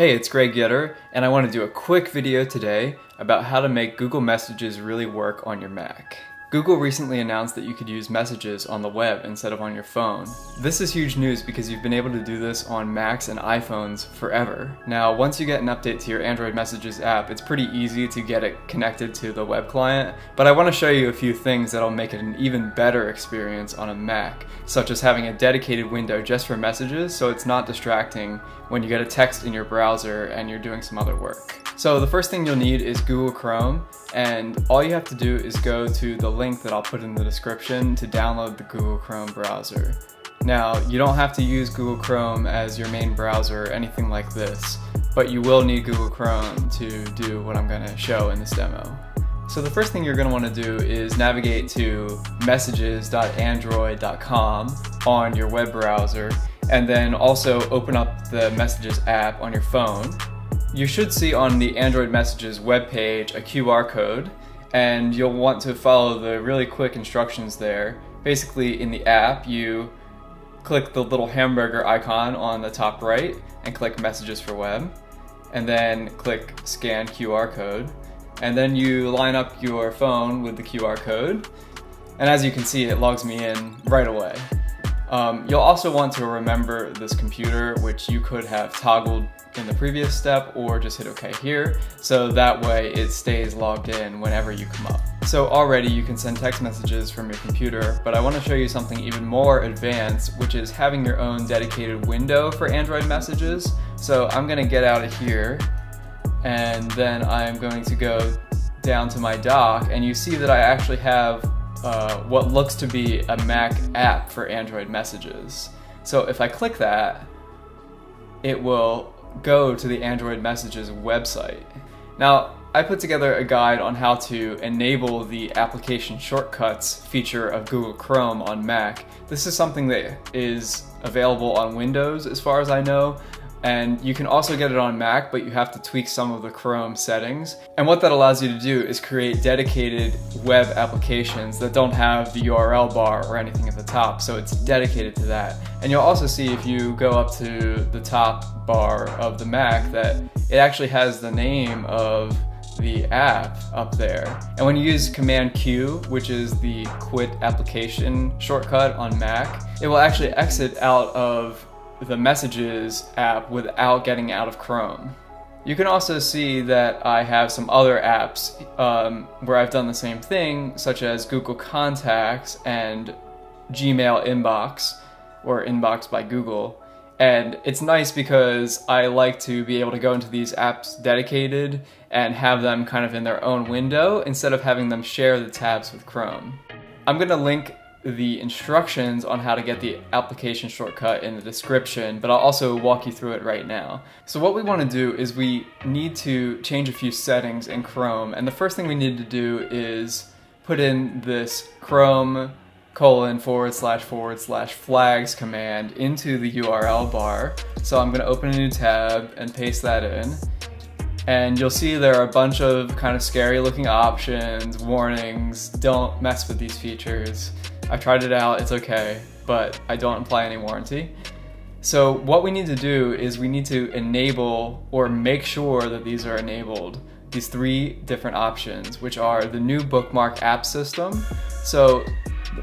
Hey, it's Greg Yeutter, and I want to do a quick video today about how to make Google Messages really work on your Mac. Google recently announced that you could use messages on the web instead of on your phone. This is huge news because you've been able to do this on Macs and iPhones forever. Now, once you get an update to your Android Messages app, it's pretty easy to get it connected to the web client, but I want to show you a few things that'll make it an even better experience on a Mac, such as having a dedicated window just for messages so it's not distracting when you get a text in your browser and you're doing some other work. So the first thing you'll need is Google Chrome and all you have to do is go to the link that I'll put in the description to download the Google Chrome browser. Now, you don't have to use Google Chrome as your main browser or anything like this, but you will need Google Chrome to do what I'm going to show in this demo. So the first thing you're going to want to do is navigate to messages.android.com on your web browser and then also open up the Messages app on your phone you should see on the Android Messages webpage a QR code, and you'll want to follow the really quick instructions there. Basically, in the app, you click the little hamburger icon on the top right and click Messages for Web, and then click Scan QR code, and then you line up your phone with the QR code, and as you can see, it logs me in right away. Um, you'll also want to remember this computer, which you could have toggled in the previous step or just hit OK here, so that way it stays logged in whenever you come up. So already you can send text messages from your computer, but I want to show you something even more advanced, which is having your own dedicated window for Android messages. So I'm going to get out of here, and then I'm going to go down to my dock, and you see that I actually have uh, what looks to be a Mac app for Android messages. So if I click that, it will go to the Android messages website. Now, I put together a guide on how to enable the application shortcuts feature of Google Chrome on Mac. This is something that is available on Windows as far as I know, and you can also get it on Mac, but you have to tweak some of the Chrome settings. And what that allows you to do is create dedicated web applications that don't have the URL bar or anything at the top, so it's dedicated to that. And you'll also see if you go up to the top bar of the Mac that it actually has the name of the app up there. And when you use Command Q, which is the quit application shortcut on Mac, it will actually exit out of the Messages app without getting out of Chrome. You can also see that I have some other apps um, where I've done the same thing, such as Google Contacts and Gmail Inbox, or Inbox by Google. And it's nice because I like to be able to go into these apps dedicated and have them kind of in their own window instead of having them share the tabs with Chrome. I'm going to link the instructions on how to get the application shortcut in the description, but I'll also walk you through it right now. So what we want to do is we need to change a few settings in Chrome, and the first thing we need to do is put in this Chrome colon forward slash forward slash flags command into the URL bar. So I'm going to open a new tab and paste that in. And you'll see there are a bunch of kind of scary looking options, warnings, don't mess with these features. I tried it out, it's okay, but I don't apply any warranty. So what we need to do is we need to enable or make sure that these are enabled, these three different options, which are the new bookmark app system. So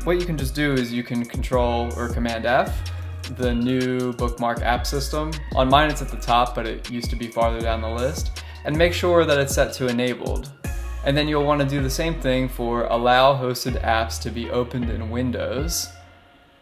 what you can just do is you can control or command F, the new bookmark app system. On mine it's at the top, but it used to be farther down the list. And make sure that it's set to enabled. And then you'll want to do the same thing for allow hosted apps to be opened in Windows.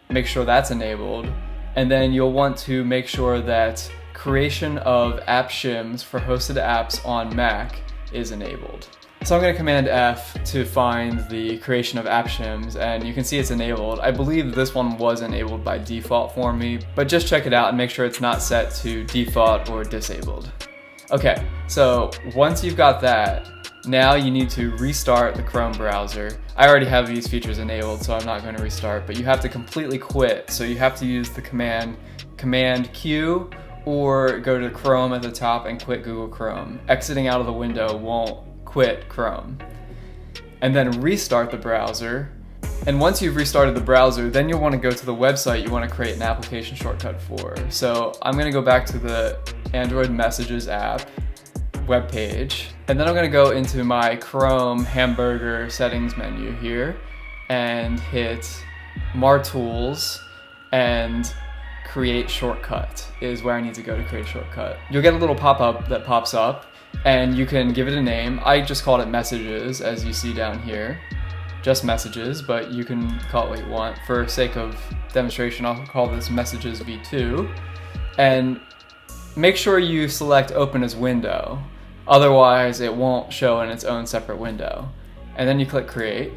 Make sure that's enabled. And then you'll want to make sure that creation of app shims for hosted apps on Mac is enabled. So I'm going to command F to find the creation of app shims and you can see it's enabled. I believe this one was enabled by default for me, but just check it out and make sure it's not set to default or disabled. Okay, so once you've got that, now you need to restart the Chrome browser. I already have these features enabled, so I'm not going to restart, but you have to completely quit. So you have to use the command Command Q or go to Chrome at the top and quit Google Chrome. Exiting out of the window won't quit Chrome. And then restart the browser And once you've restarted the browser, then you'll want to go to the website you want to create an application shortcut for. So I'm going to go back to the Android Messages app web page, and then I'm going to go into my Chrome hamburger settings menu here and hit More Tools and create shortcut is where I need to go to create shortcut. You'll get a little pop-up that pops up and you can give it a name. I just called it messages as you see down here. Just messages, but you can call it what you want. For sake of demonstration, I'll call this messages v2. And make sure you select open as window. Otherwise, it won't show in its own separate window. And then you click create.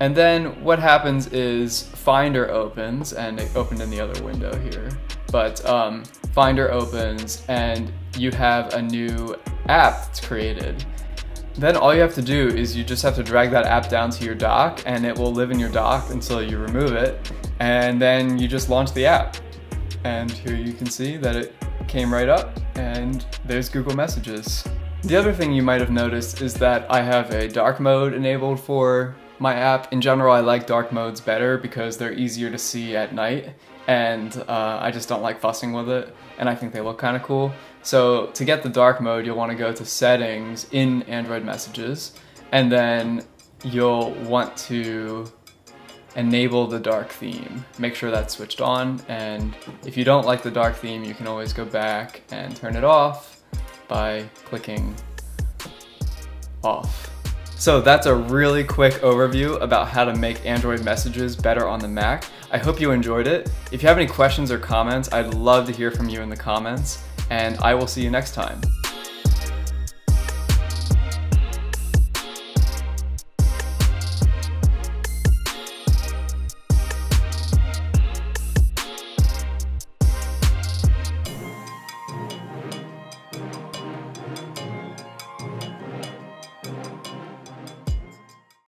And then what happens is Finder opens, and it opened in the other window here. But um, Finder opens, and you have a new app that's created. Then all you have to do is you just have to drag that app down to your dock, and it will live in your dock until you remove it. And then you just launch the app. And here you can see that it came right up, and there's Google Messages. The other thing you might have noticed is that I have a dark mode enabled for my app. In general, I like dark modes better because they're easier to see at night and uh, I just don't like fussing with it and I think they look kind of cool. So to get the dark mode, you'll want to go to settings in Android messages and then you'll want to enable the dark theme. Make sure that's switched on and if you don't like the dark theme, you can always go back and turn it off by clicking off. So that's a really quick overview about how to make Android messages better on the Mac. I hope you enjoyed it. If you have any questions or comments, I'd love to hear from you in the comments, and I will see you next time.